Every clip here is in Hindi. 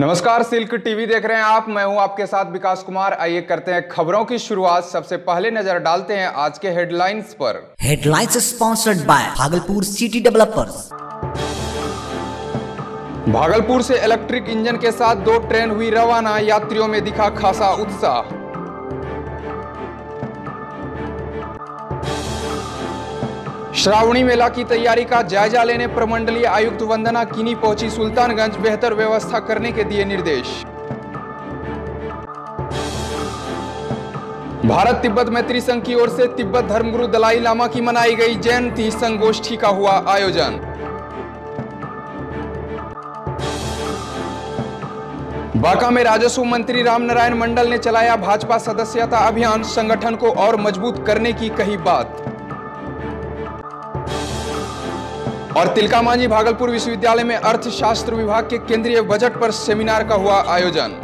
नमस्कार सिल्क टीवी देख रहे हैं आप। मैं हूँ आपके साथ विकास कुमार। आइए करते हैं खबरों की शुरुआत। सबसे पहले नज़र डालते हैं आज के हेडलाइंस पर। Headlines sponsored by Bhagalpur city developers Bhagalpur से इलेक्ट्रिक इंजन के साथ दो ट्रेन हुई रवाना। यात्रियों में दिखा खासा उत्साह। श्रावणी मेला की तैयारी का जायजा लेने प्रमंडलीय आयुक्त वंदना किनी पहुँची सुल्तानगंज बेहतर व्यवस्था करने के दिए निर्देश भारत तिब्बत मैत्री संघ की ओर से तिब्बत धर्मगुरु दलाई लामा की मनाई गई जयंती संगोष्ठी का हुआ आयोजन बांका में राजस्व मंत्री रामनारायण मंडल ने चलाया भाजपा सदस्यता अभियान संगठन को और मज़बूत करने की कही बात और तिलका मांझी भागलपुर विश्वविद्यालय में अर्थशास्त्र विभाग के केंद्रीय बजट पर सेमिनार का हुआ आयोजन।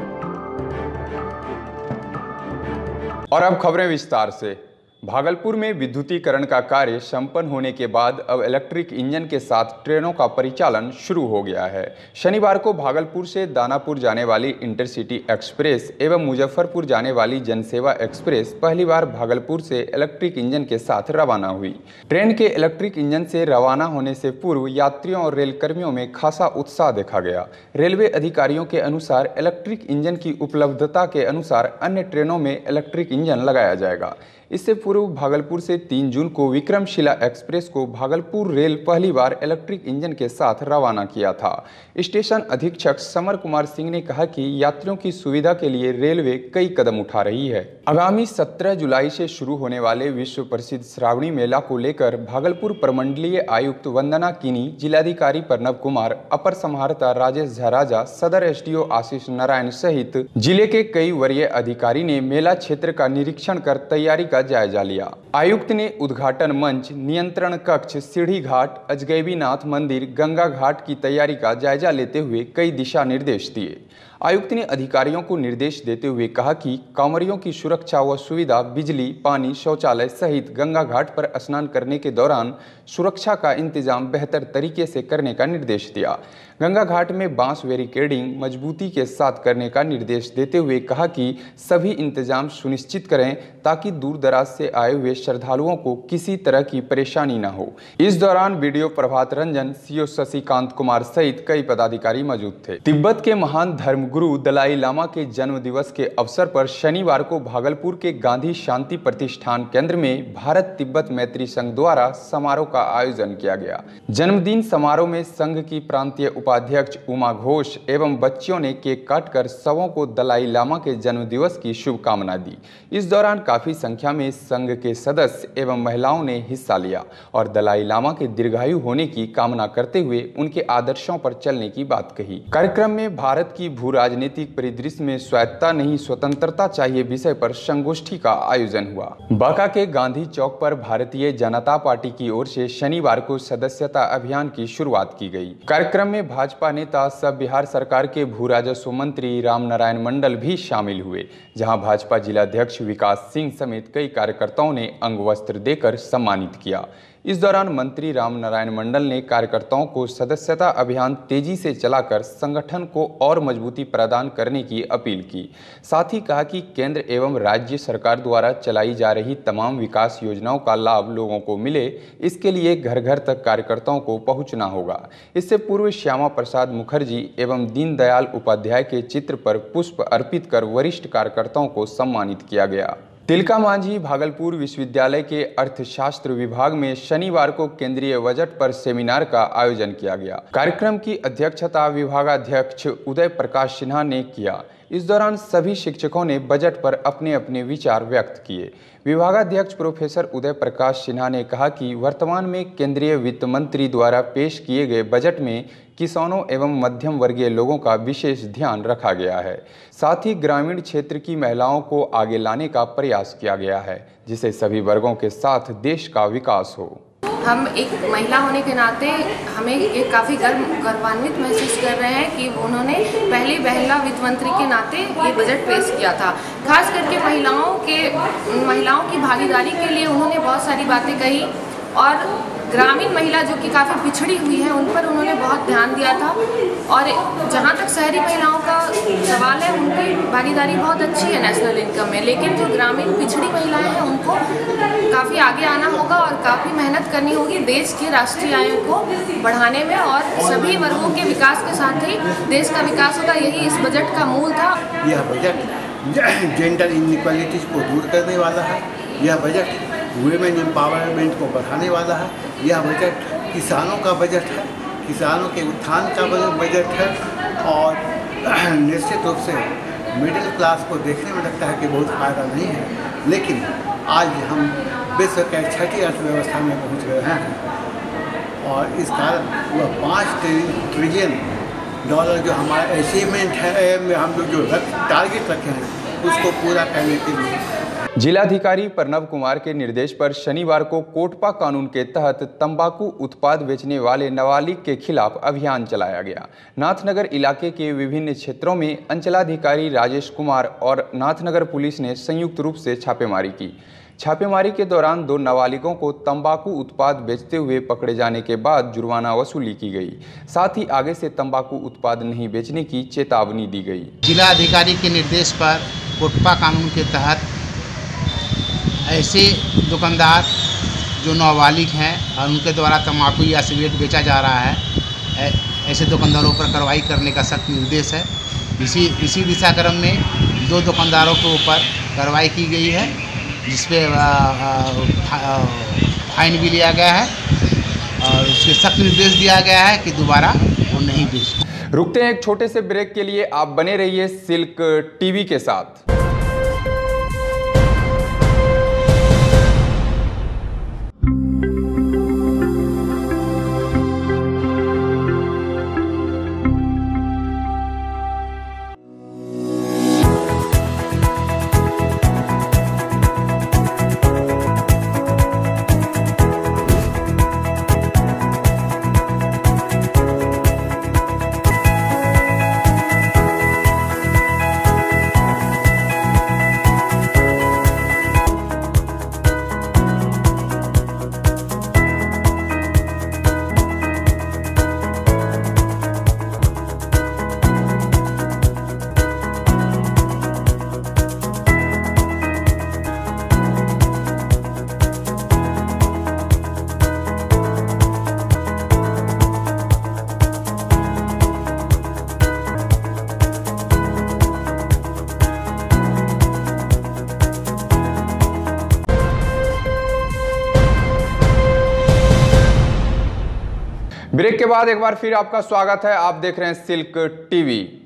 और अब खबरें विस्तार से। भागलपुर में विद्युतीकरण का कार्य संपन्न होने के बाद अब इलेक्ट्रिक इंजन के साथ ट्रेनों का परिचालन शुरू हो गया है। शनिवार को भागलपुर से दानापुर जाने वाली इंटरसिटी एक्सप्रेस एवं मुजफ्फरपुर जाने वाली जनसेवा एक्सप्रेस पहली बार भागलपुर से इलेक्ट्रिक इंजन के साथ रवाना हुई। ट्रेन के इलेक्ट्रिक इंजन से रवाना होने से पूर्व यात्रियों और रेल कर्मियों में खासा उत्साह देखा गया। रेलवे अधिकारियों के अनुसार इलेक्ट्रिक इंजन की उपलब्धता के अनुसार अन्य ट्रेनों में इलेक्ट्रिक इंजन लगाया जाएगा। इससे पूर्व भागलपुर से 3 जून को विक्रमशिला एक्सप्रेस को भागलपुर रेल पहली बार इलेक्ट्रिक इंजन के साथ रवाना किया था। स्टेशन अधीक्षक समर कुमार सिंह ने कहा कि यात्रियों की सुविधा के लिए रेलवे कई कदम उठा रही है। आगामी 17 जुलाई से शुरू होने वाले विश्व प्रसिद्ध श्रावणी मेला को लेकर भागलपुर प्रमंडलीय आयुक्त वंदना किनी, जिलाधिकारी प्रणब कुमार, अपर समाहर्ता राजेश झराजा, सदर एसडीओ आशीष नारायण सहित ज़िले के कई वरीय अधिकारी ने मेला क्षेत्र का निरीक्षण कर तैयारी का जायजा लिया। आयुक्त ने उद्घाटन मंच, नियंत्रण कक्ष, सीढ़ी घाट, अजगैबीनाथ मंदिर, गंगा घाट की तैयारी का जायजा लेते हुए कई दिशा निर्देश दिए। आयुक्त ने अधिकारियों को निर्देश देते हुए कहा कि कांवरियों की सुरक्षा व सुविधा, बिजली, पानी, शौचालय सहित गंगा घाट पर स्नान करने के दौरान सुरक्षा का इंतज़ाम बेहतर तरीके से करने का निर्देश दिया। गंगा घाट में बाँस बैरिकेडिंग मजबूती के साथ करने का निर्देश देते हुए कहा कि सभी इंतज़ाम सुनिश्चित करें ताकि दूर दराज से आए हुए श्रद्धालुओं को किसी तरह की परेशानी न हो। इस दौरान वीडियो प्रभात रंजन, सीओ शशिकांत कुमार सहित कई पदाधिकारी मौजूद थे। तिब्बत के महान धर्म गुरु दलाई लामा के जन्म दिवस के अवसर पर शनिवार को भागलपुर के गांधी शांति प्रतिष्ठान केंद्र में भारत तिब्बत मैत्री संघ द्वारा समारोह का आयोजन किया गया। जन्मदिन समारोह में संघ की प्रांतीय उपाध्यक्ष उमा घोष एवं बच्चियों ने केक काटकर सबों को दलाई लामा के जन्म दिवस की शुभकामना दी। इस दौरान काफ़ी संख्या में संघ के सदस्य एवं महिलाओं ने हिस्सा लिया और दलाई लामा के दीर्घायु होने की कामना करते हुए उनके आदर्शों पर चलने की बात कही। कार्यक्रम में भारत की भू राजनीतिक परिदृश्य में स्वायत्ता नहीं, स्वतंत्रता चाहिए विषय पर संगोष्ठी का आयोजन हुआ। बांका के गांधी चौक पर भारतीय जनता पार्टी की ओर से शनिवार को सदस्यता अभियान की शुरुआत की गई। कार्यक्रम में भाजपा नेता, सब बिहार सरकार के भू राजस्व मंत्री राम नारायण मंडल भी शामिल हुए, जहाँ भाजपा जिलाध्यक्ष विकास सिंह समेत कई कार्यकर्ताओं ने अंग वस्त्र देकर सम्मानित किया। इस दौरान मंत्री राम नारायण मंडल ने कार्यकर्ताओं को सदस्यता अभियान तेज़ी से चलाकर संगठन को और मजबूती प्रदान करने की अपील की। साथ ही कहा कि केंद्र एवं राज्य सरकार द्वारा चलाई जा रही तमाम विकास योजनाओं का लाभ लोगों को मिले, इसके लिए घर घर तक कार्यकर्ताओं को पहुँचना होगा। इससे पूर्व श्यामा प्रसाद मुखर्जी एवं दीनदयाल उपाध्याय के चित्र पर पुष्प अर्पित कर वरिष्ठ कार्यकर्ताओं को सम्मानित किया गया। तिलका मांझी भागलपुर विश्वविद्यालय के अर्थशास्त्र विभाग में शनिवार को केंद्रीय बजट पर सेमिनार का आयोजन किया गया। कार्यक्रम की अध्यक्षता विभागाध्यक्ष उदय प्रकाश सिन्हा ने किया। इस दौरान सभी शिक्षकों ने बजट पर अपने अपने विचार व्यक्त किए। विभागाध्यक्ष प्रोफेसर उदय प्रकाश सिन्हा ने कहा कि वर्तमान में केंद्रीय वित्त मंत्री द्वारा पेश किए गए बजट में किसानों एवं मध्यम वर्गीय लोगों का विशेष ध्यान रखा गया है। साथ ही ग्रामीण क्षेत्र की महिलाओं को आगे लाने का प्रयास किया गया है जिसे सभी वर्गों के साथ देश का विकास हो। हम एक महिला होने के नाते हमें एक काफ़ी गर्व, गर्वान्वित महसूस कर रहे हैं कि उन्होंने पहली महिला वित्त मंत्री के नाते ये बजट पेश किया था। खास करके महिलाओं के, महिलाओं की भागीदारी के लिए उन्होंने बहुत सारी बातें कही और ग्रामीण महिला जो कि काफ़ी पिछड़ी हुई है, उन पर उन्होंने बहुत ध्यान दिया था। और जहाँ तक शहरी महिलाओं का सवाल है, उनकी भागीदारी बहुत अच्छी है नेशनल इनकम में। लेकिन जो ग्रामीण पिछड़ी महिलाएँ हैं, उनको काफ़ी आगे आना होगा और काफ़ी मेहनत करनी होगी देश की राष्ट्रीय आय को बढ़ाने में और सभी वर्गों के विकास के साथ ही देश का विकास होगा। यही इस बजट का मूल था। यह बजट जेंडर इनक्वालिटीज़ को दूर करने वाला है। यह बजट वुमेन एम्पावरमेंट को बढ़ाने वाला है। यह बजट किसानों का बजट है, किसानों के उत्थान का बजट है और निश्चित रूप से मिडिल क्लास को देखने में लगता है कि बहुत फ़ायदा नहीं है। लेकिन आज हम विश्व के छठी अर्थव्यवस्था में पहुँच गए हैं और इस कारण वह पाँच ट्रिलियन डॉलर जो हमारा अचीवमेंट है, हम लोग जो टारगेट रखे हैं, उसको पूरा करने के लिए जिलाधिकारी प्रणव कुमार के निर्देश पर शनिवार को कोटपा कानून के तहत तंबाकू उत्पाद बेचने वाले नाबालिग के खिलाफ अभियान चलाया गया। नाथनगर इलाके के विभिन्न क्षेत्रों में अंचलाधिकारी राजेश कुमार और नाथनगर पुलिस ने संयुक्त रूप से छापेमारी की। छापेमारी के दौरान दो नाबालिगों को तंबाकू उत्पाद बेचते हुए पकड़े जाने के बाद जुर्माना वसूली की गई। साथ ही आगे से तंबाकू उत्पाद नहीं बेचने की चेतावनी दी गई। जिला अधिकारी के निर्देश पर कोटपा कानून के तहत ऐसे दुकानदार जो नाबालिग हैं और उनके द्वारा तम्बाकू या सिगरेट बेचा जा रहा है ऐसे दुकानदारों पर कार्रवाई करने का सख्त निर्देश है। इसी इसी दिशा क्रम में दो दुकानदारों के ऊपर कार्रवाई की गई है, जिसपे फाइन भी लिया गया है और उसके सख्त निर्देश दिया गया है कि दोबारा वो नहीं बेच। रुकते हैं एक छोटे से ब्रेक के लिए, आप बने रहिए सिल्क टीवी के साथ। ब्रेक के बाद एक बार फिर आपका स्वागत है। आप देख रहे हैं सिल्क टीवी।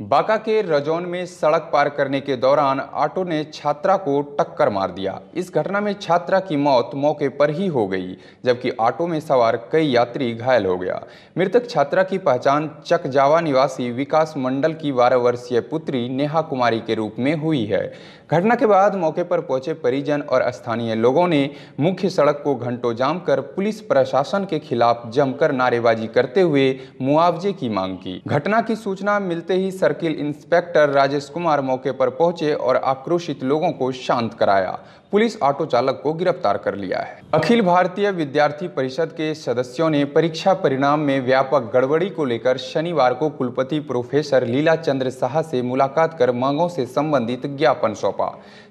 बांका के रजौन में सड़क पार करने के दौरान ऑटो ने छात्रा को टक्कर मार दिया। इस घटना में छात्रा की मौत मौके पर ही हो गई, जबकि ऑटो में सवार कई यात्री घायल हो गया। मृतक छात्रा की पहचान चकजावा निवासी विकास मंडल की बारह वर्षीय पुत्री नेहा कुमारी के रूप में हुई है। घटना के बाद मौके पर पहुँचे परिजन और स्थानीय लोगों ने मुख्य सड़क को घंटों जाम कर पुलिस प्रशासन के खिलाफ जमकर नारेबाजी करते हुए मुआवजे की मांग की। घटना की सूचना मिलते ही सर्किल इंस्पेक्टर राजेश कुमार मौके पर पहुँचे और आक्रोशित लोगों को शांत कराया। पुलिस ऑटो चालक को गिरफ़्तार कर लिया है। अखिल भारतीय विद्यार्थी परिषद के सदस्यों ने परीक्षा परिणाम में व्यापक गड़बड़ी को लेकर शनिवार को कुलपति प्रोफेसर लीला चंद्र शाह से मुलाकात कर मांगों से संबंधित ज्ञापन सौंपा।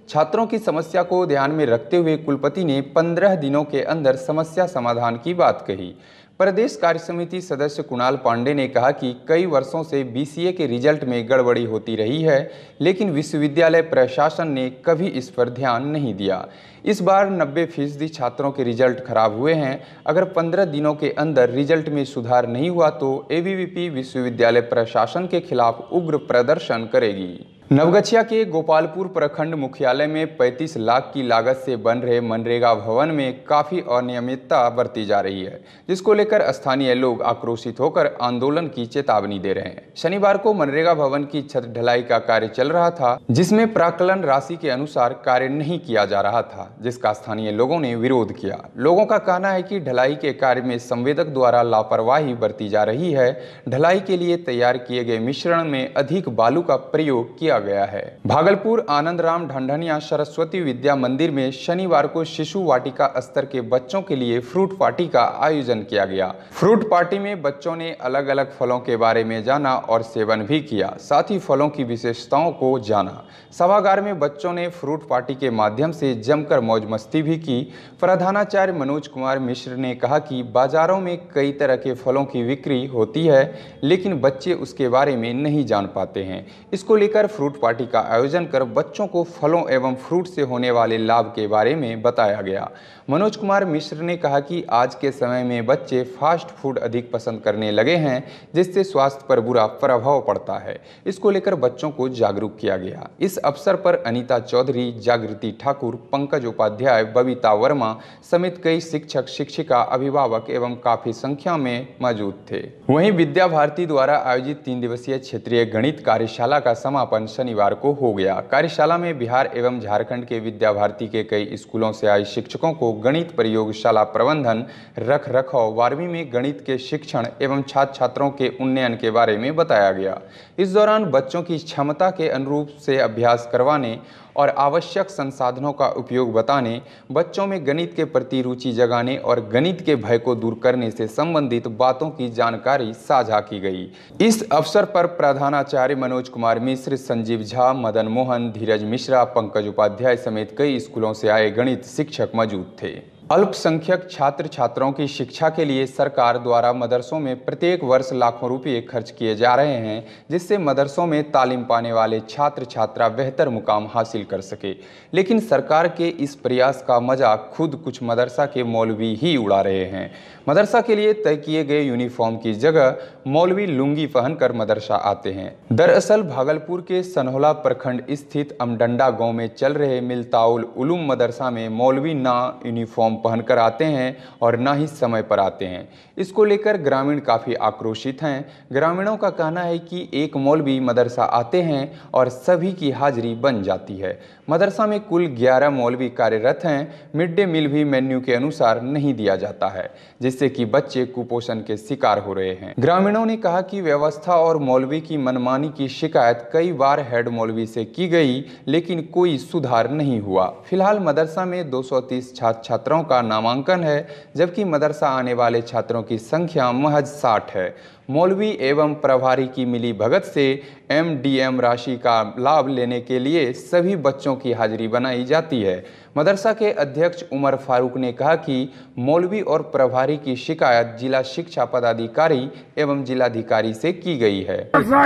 छात्रों की समस्या को ध्यान में रखते हुए कुलपति ने पंद्रह दिनों के अंदर समस्या समाधान की बात कही। प्रदेश कार्य समिति सदस्य कुणाल पांडे ने कहा कि कई वर्षों से बीसीए के रिज़ल्ट में गड़बड़ी होती रही है, लेकिन विश्वविद्यालय प्रशासन ने कभी इस पर ध्यान नहीं दिया। इस बार 90 फ़ीसदी छात्रों के रिज़ल्ट खराब हुए हैं। अगर 15 दिनों के अंदर रिज़ल्ट में सुधार नहीं हुआ तो एबीवीपी विश्वविद्यालय प्रशासन के खिलाफ उग्र प्रदर्शन करेगी। नवगछिया के गोपालपुर प्रखंड मुख्यालय में 35 लाख की लागत से बन रहे मनरेगा भवन में काफ़ी अनियमितता बरती जा रही है, जिसको लेकर स्थानीय लोग आक्रोशित होकर आंदोलन की चेतावनी दे रहे हैं। शनिवार को मनरेगा भवन की छत ढलाई का कार्य चल रहा था, जिसमें प्राकलन राशि के अनुसार कार्य नहीं किया जा रहा था, जिसका स्थानीय लोगों ने विरोध किया। लोगों का कहना है कि ढलाई के कार्य में संवेदक द्वारा लापरवाही बरती जा रही है। ढलाई के लिए तैयार किए गए मिश्रण में अधिक बालू का प्रयोग किया किया गया है। भागलपुर आनंद राम ढंढनिया, सरस्वती विद्या मंदिर में शनिवार को शिशु वाटिका स्तर के बच्चों के लिए फ्रूट पार्टी का आयोजन किया गया। फ्रूट पार्टी में बच्चों ने अलग अलग फलों के बारे में जाना और सेवन भी किया, साथ ही फलों की विशेषताओं को जाना। सभागार में बच्चों ने फ्रूट पार्टी के माध्यम से जमकर मौज मस्ती भी की। प्रधानाचार्य मनोज कुमार मिश्र ने कहा कि बाजारों में कई तरह के फलों की बिक्री होती है, लेकिन बच्चे उसके बारे में नहीं जान पाते हैं। इसको लेकर फ्रूट पार्टी का आयोजन कर बच्चों को फलों एवं फ्रूट से होने वाले लाभ के बारे में बताया गया। मनोज कुमार मिश्र ने कहा कि आज के समय में बच्चे फास्ट फ़ूड अधिक पसंद करने लगे हैं, जिससे स्वास्थ्य पर बुरा प्रभाव पड़ता है। इसको लेकर बच्चों को जागरूक किया गया। इस अवसर पर अनीता चौधरी, जागृति ठाकुर, पंकज उपाध्याय, बबीता वर्मा समेत कई शिक्षक, शिक्षिका, अभिभावक एवं काफ़ी संख्या में मौजूद थे। वहीं विद्या भारती द्वारा आयोजित तीन दिवसीय क्षेत्रीय गणित कार्यशाला का समापन शनिवार को हो गया। कार्यशाला में बिहार एवं झारखंड के विद्या भारती के कई स्कूलों से आए शिक्षकों को गणित प्रयोगशाला प्रबंधन रख रखाव बारहवीं में गणित के शिक्षण एवं छात्र छात्रों के उन्नयन के बारे में बताया गया। इस दौरान बच्चों की क्षमता के अनुरूप से अभ्यास करवाने और आवश्यक संसाधनों का उपयोग बताने, बच्चों में गणित के प्रति रुचि जगाने और गणित के भय को दूर करने से संबंधित बातों की जानकारी साझा की गई। इस अवसर पर प्रधानाचार्य मनोज कुमार मिश्र, संजीव झा, मदन मोहन, धीरज मिश्रा, पंकज उपाध्याय समेत कई स्कूलों से आए गणित शिक्षक मौजूद थे। अल्पसंख्यक छात्र छात्राओं की शिक्षा के लिए सरकार द्वारा मदरसों में प्रत्येक वर्ष लाखों रुपये खर्च किए जा रहे हैं, जिससे मदरसों में तालीम पाने वाले छात्र छात्रा बेहतर मुकाम हासिल कर सके। लेकिन सरकार के इस प्रयास का मज़ाक खुद कुछ मदरसा के मौलवी ही उड़ा रहे हैं। मदरसा के लिए तय किए गए यूनिफॉर्म की जगह मौलवी लुंगी पहनकर मदरसा आते हैं। दरअसल भागलपुर के सनहोला प्रखंड स्थित अमडंडा गाँव में चल रहे मिलताउल उलूम मदरसा में मौलवी ना यूनिफॉर्म पहनकर आते हैं और ना ही समय पर आते हैं। इसको लेकर ग्रामीण काफ़ी आक्रोशित हैं। ग्रामीणों का कहना है कि एक मौलवी मदरसा आते हैं और सभी की हाजिरी बन जाती है। मदरसा में कुल 11 मौलवी कार्यरत हैं। मिड डे मील भी मेन्यू के अनुसार नहीं दिया जाता है, जिससे कि बच्चे कुपोषण के शिकार हो रहे हैं। ग्रामीणों ने कहा कि व्यवस्था और मौलवी की मनमानी की शिकायत कई बार हेड मौलवी से की गई, लेकिन कोई सुधार नहीं हुआ। फ़िलहाल मदरसा में 230 छात्र छात्राओं का नामांकन है, जबकि मदरसा आने वाले छात्रों की संख्या महज साठ है। मौलवी एवं प्रभारी की मिली भगत से एमडीएम राशि का लाभ लेने के लिए सभी बच्चों की हाजिरी बनाई जाती है। मदरसा के अध्यक्ष उमर फारूक ने कहा कि मौलवी और प्रभारी की शिकायत जिला शिक्षा पदाधिकारी एवं जिलाधिकारी से की गई है।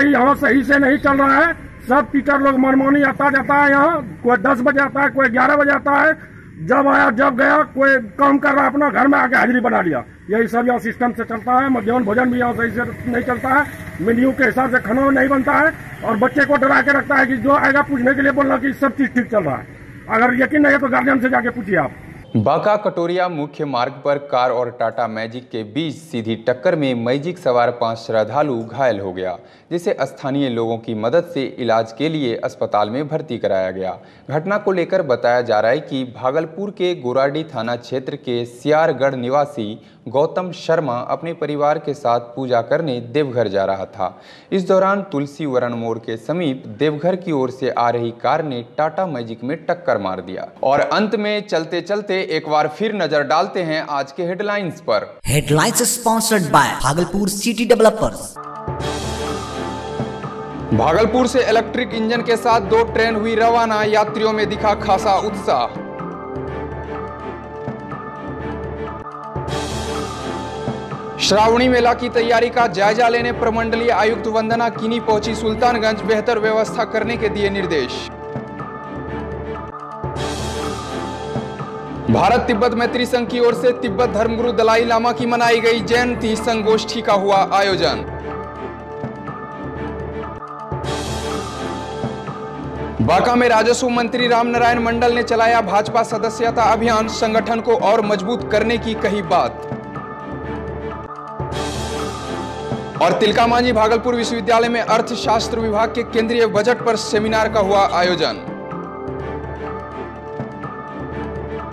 यहाँ सही से नहीं चल रहा है। सब टीचर लोग मनमानी आता जाता है यहाँ। कोई दस बजे आता है, कोई ग्यारह बजे आता है। जब आया, जब गया, कोई काम कर रहा, अपना घर में आके हाजिरी बना लिया। यही सब यहाँ सिस्टम से चलता है मध्यान्ह भोजन भी यहाँ सही से नहीं चलता है। मेन्यू के हिसाब से खाना नहीं बनता है और बच्चे को डरा के रखता है कि जो आएगा पूछने के लिए बोलना कि सब चीज़ ठीक चल रहा है। अगर यकीन नहीं है तो गार्जियन से जाके पूछिए आप। बांका कटोरिया मुख्य मार्ग पर कार और टाटा मैजिक के बीच सीधी टक्कर में मैजिक सवार पाँच श्रद्धालु घायल हो गया, जिसे स्थानीय लोगों की मदद से इलाज के लिए अस्पताल में भर्ती कराया गया। घटना को लेकर बताया जा रहा है कि भागलपुर के गोराडी थाना क्षेत्र के सियारगढ़ निवासी गौतम शर्मा अपने परिवार के साथ पूजा करने देवघर जा रहा था। इस दौरान तुलसी वरण मोड़ के समीप देवघर की ओर से आ रही कार ने टाटा मैजिक में टक्कर मार दिया और अंत में चलते चलते एक बार फिर नज़र डालते हैं आज के हेडलाइंस पर। Headlines sponsored by Bhagalpur city developers Bhagalpur से इलेक्ट्रिक इंजन के साथ दो ट्रेन हुई रवाना यात्रियों में दिखा खासा उत्साह। श्रावणी मेला की तैयारी का जायजा लेने प्रमंडलीय आयुक्त वंदना किनी पहुँची सुल्तानगंज बेहतर व्यवस्था करने के दिए निर्देश। भारत तिब्बत मैत्री संघ की ओर से तिब्बत धर्मगुरु दलाई लामा की मनाई गई जयंती संगोष्ठी का हुआ आयोजन। बांका में राजस्व मंत्री रामनारायण मंडल ने चलाया भाजपा सदस्यता अभियान संगठन को और मज़बूत करने की कही बात। और तिलका मांझी भागलपुर विश्वविद्यालय में अर्थशास्त्र विभाग के केंद्रीय बजट पर सेमिनार का हुआ आयोजन।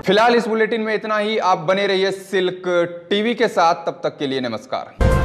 फ़िलहाल इस बुलेटिन में इतना ही। आप बने रहिए सिल्क टीवी के साथ, तब तक के लिए नमस्कार।